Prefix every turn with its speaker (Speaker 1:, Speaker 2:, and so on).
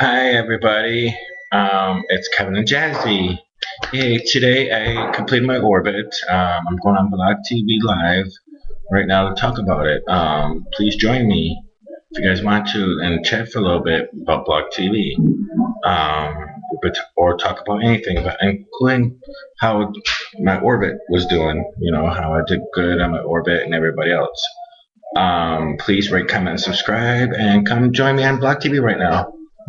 Speaker 1: Hi, everybody. Um, it's Kevin and Jazzy. Hey, today I completed my orbit. Um, I'm going on Blog TV Live right now to talk about it. Um, please join me if you guys want to and chat for a little bit about Blog TV. Um, but, or talk about anything, but including how my orbit was doing. You know, how I did good on my orbit and everybody else. Um, please rate, comment, and subscribe, and come join me on Blog TV right now.